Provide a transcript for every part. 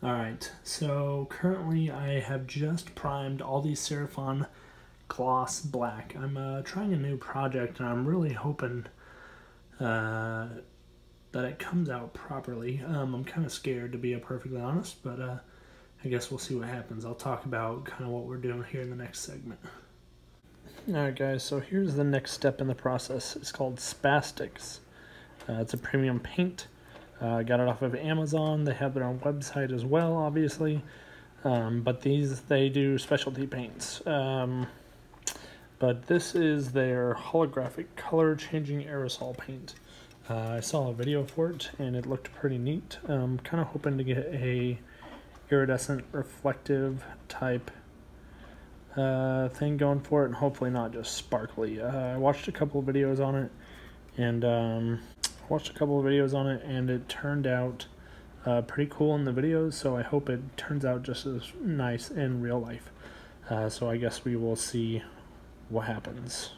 Alright, so currently I have just primed all these Seraphon gloss black. I'm uh, trying a new project and I'm really hoping uh, that it comes out properly. Um, I'm kind of scared to be perfectly honest, but uh, I guess we'll see what happens. I'll talk about kind of what we're doing here in the next segment. Alright guys, so here's the next step in the process. It's called Spaz Stix. Uh, it's a premium paint. Uh, got it off of Amazon. They have their own website as well, obviously. Um, but these, they do specialty paints. Um, but this is their holographic color changing aerosol paint. Uh, I saw a video for it and it looked pretty neat. Um, kind of hoping to get a iridescent reflective type uh, thing going for it and hopefully not just sparkly. Uh, I watched a couple of videos on it and um, watched a couple of videos on it and it turned out uh, pretty cool in the videos so I hope it turns out just as nice in real life. Uh, so I guess we will see what happens.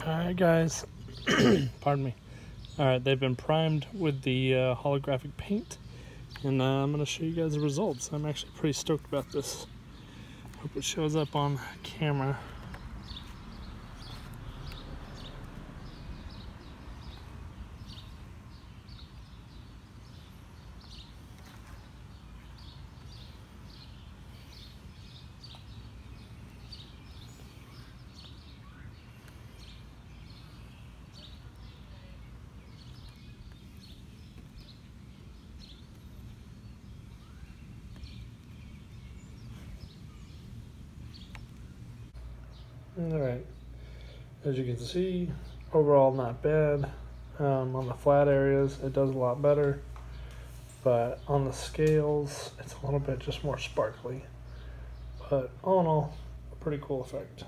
Alright guys, pardon me. Alright, they've been primed with the uh, holographic paint and uh, I'm going to show you guys the results. I'm actually pretty stoked about this. Hope it shows up on camera. All right, as you can see, overall not bad. Um, on the flat areas, it does a lot better, but on the scales, it's a little bit just more sparkly. But all in all, a pretty cool effect.